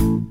you